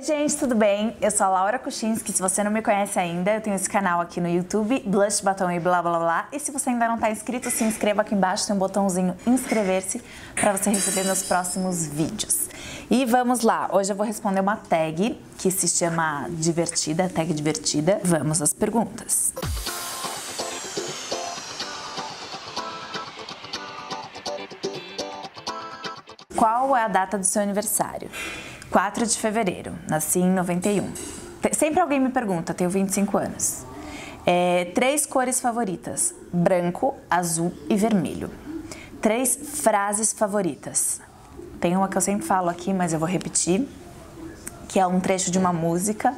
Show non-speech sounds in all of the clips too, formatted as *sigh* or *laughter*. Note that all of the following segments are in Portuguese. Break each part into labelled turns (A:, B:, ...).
A: Oi, gente, tudo bem? Eu sou a Laura Kuchinski. Se você não me conhece ainda, eu tenho esse canal aqui no YouTube, Blush Batom e blá blá blá. E se você ainda não está inscrito, se inscreva aqui embaixo, tem um botãozinho inscrever-se para você receber meus próximos vídeos. E vamos lá, hoje eu vou responder uma tag que se chama Divertida, tag divertida. Vamos às perguntas. Qual é a data do seu aniversário? 4 de fevereiro, nasci em 91. Sempre alguém me pergunta, tenho 25 anos. É, três cores favoritas: branco, azul e vermelho. Três frases favoritas. Tem uma que eu sempre falo aqui, mas eu vou repetir, que é um trecho de uma música.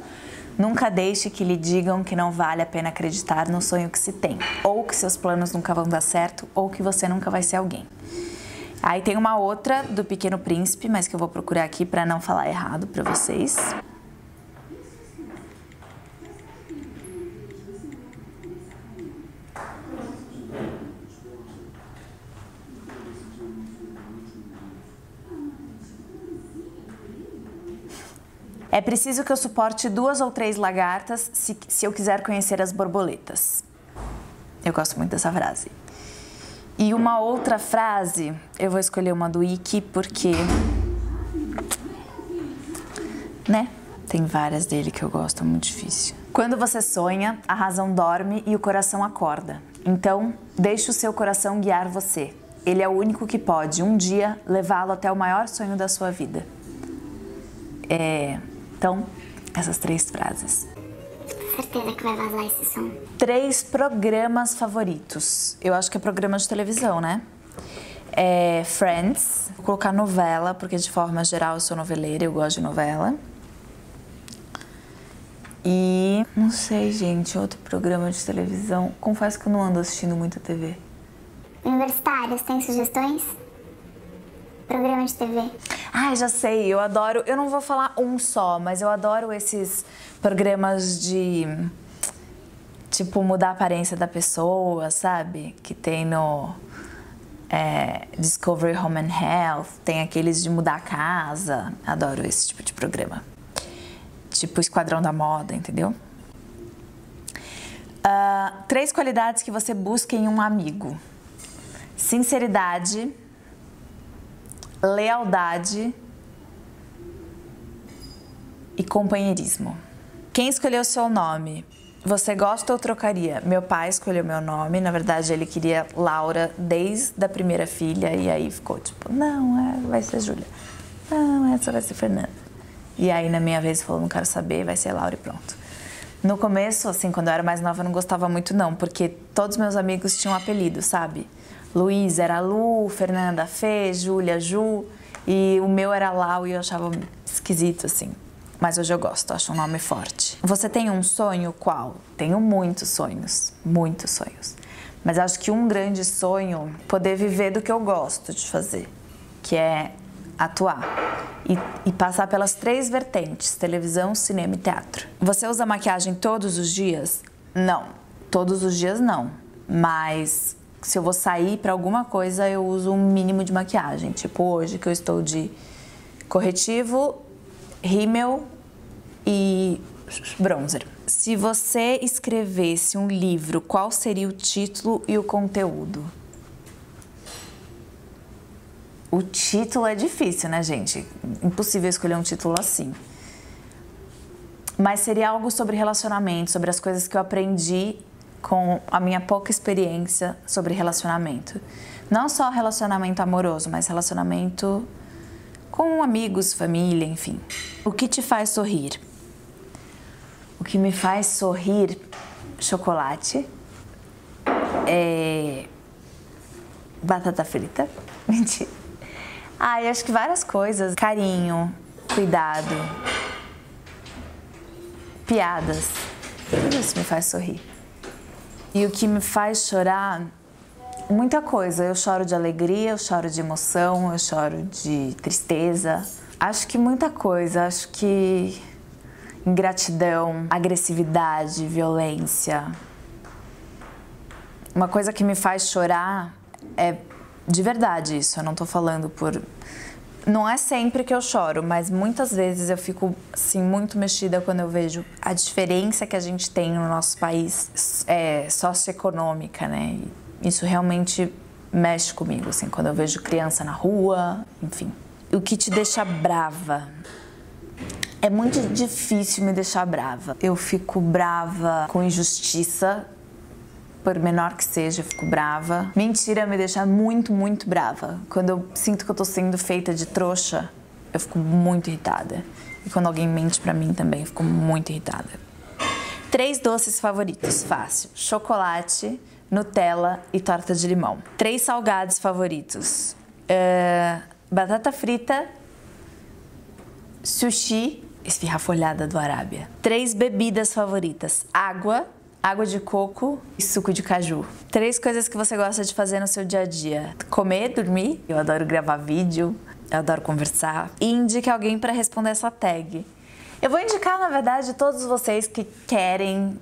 A: Nunca deixe que lhe digam que não vale a pena acreditar no sonho que se tem, ou que seus planos nunca vão dar certo, ou que você nunca vai ser alguém. Aí tem uma outra do Pequeno Príncipe, mas que eu vou procurar aqui para não falar errado para vocês. É preciso que eu suporte duas ou três lagartas se, se eu quiser conhecer as borboletas. Eu gosto muito dessa frase. E uma outra frase, eu vou escolher uma do Ike porque. Né? Tem várias dele que eu gosto, é muito difícil. Quando você sonha, a razão dorme e o coração acorda. Então, deixe o seu coração guiar você. Ele é o único que pode, um dia, levá-lo até o maior sonho da sua vida. É, então, essas três frases
B: certeza que vai vazar esse som.
A: Três programas favoritos. Eu acho que é programa de televisão, né? É Friends. Vou colocar novela, porque de forma geral eu sou noveleira, eu gosto de novela. E não sei, gente, outro programa de televisão. Confesso que eu não ando assistindo muita TV.
B: Universitários, tem sugestões? Programa de TV.
A: Ah, já sei, eu adoro. Eu não vou falar um só, mas eu adoro esses programas de. Tipo, mudar a aparência da pessoa, sabe? Que tem no. É, Discovery Home and Health, tem aqueles de mudar a casa. Adoro esse tipo de programa. Tipo Esquadrão da Moda, entendeu? Uh, três qualidades que você busca em um amigo: sinceridade lealdade e companheirismo. Quem escolheu seu nome? Você gosta ou trocaria? Meu pai escolheu meu nome, na verdade ele queria Laura desde a primeira filha e aí ficou tipo, não, é, vai ser Júlia. Não, essa vai ser Fernanda. E aí na minha vez falou, não quero saber, vai ser Laura e pronto. No começo, assim, quando eu era mais nova, eu não gostava muito não, porque todos meus amigos tinham apelido, sabe? Luiz era Lu, Fernanda Fê, Júlia Ju e o meu era Lau e eu achava esquisito assim. Mas hoje eu gosto, acho um nome forte. Você tem um sonho qual? Tenho muitos sonhos, muitos sonhos. Mas acho que um grande sonho poder viver do que eu gosto de fazer, que é atuar e, e, passar pelas três vertentes: televisão, cinema e teatro. Você usa maquiagem todos os dias? Não, todos os dias não. Mas se eu vou sair para alguma coisa, eu uso um mínimo de maquiagem. Tipo hoje que eu estou de corretivo, rímel e bronzer. Se você escrevesse um livro, qual seria o título e o conteúdo? O título é difícil, né, gente? Impossível escolher um título assim. Mas seria algo sobre relacionamento, sobre as coisas que eu aprendi com a minha pouca experiência sobre relacionamento. Não só relacionamento amoroso, mas relacionamento com amigos, família, enfim. O que te faz sorrir? O que me faz sorrir, chocolate, é... batata frita, *laughs* mentira. Ah, eu acho que várias coisas. Carinho, cuidado, piadas. Tudo isso me faz sorrir. E o que me faz chorar, muita coisa. Eu choro de alegria, eu choro de emoção, eu choro de tristeza. Acho que muita coisa. Acho que ingratidão, agressividade, violência. Uma coisa que me faz chorar é de verdade isso. Eu não tô falando por Não é sempre que eu choro, mas muitas vezes eu fico assim muito mexida quando eu vejo a diferença que a gente tem no nosso país é, socioeconômica, né? Isso realmente mexe comigo, assim, quando eu vejo criança na rua, enfim. O que te deixa brava? É muito difícil me deixar brava. Eu fico brava com injustiça, por menor que seja, eu fico brava. Mentira me deixa muito, muito brava. Quando eu sinto que eu tô sendo feita de trouxa, eu fico muito irritada. E quando alguém mente para mim também, eu fico muito irritada. Três doces favoritos, fácil: chocolate, Nutella e torta de limão. Três salgados favoritos: uh, batata frita, sushi, esfirra folhada do Arábia. Três bebidas favoritas: água, água de coco e suco de caju. Três coisas que você gosta de fazer no seu dia a dia: comer, dormir. Eu adoro gravar vídeo, eu adoro conversar. E indique alguém para responder essa tag. Eu vou indicar, na verdade, todos vocês que querem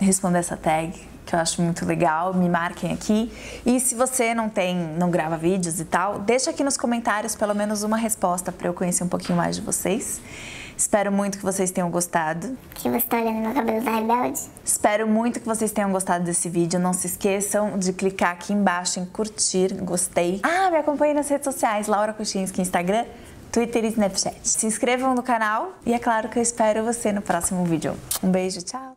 A: responder essa tag, que eu acho muito legal, me marquem aqui. E se você não tem, não grava vídeos e tal, deixa aqui nos comentários pelo menos uma resposta para eu conhecer um pouquinho mais de vocês. Espero muito que vocês tenham gostado.
B: Que você tá olhando meu cabelo da rebelde?
A: Espero muito que vocês tenham gostado desse vídeo. Não se esqueçam de clicar aqui embaixo em curtir, gostei. Ah, me acompanhe nas redes sociais, Laura Kuchinski, Instagram, Twitter e Snapchat. Se inscrevam no canal e é claro que eu espero você no próximo vídeo. Um beijo, tchau!